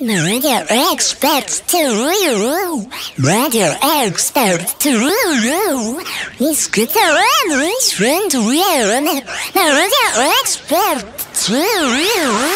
Radio expert to Ruru. Radio expert to Ruru. Escutarán friend Radio expert to Ruru.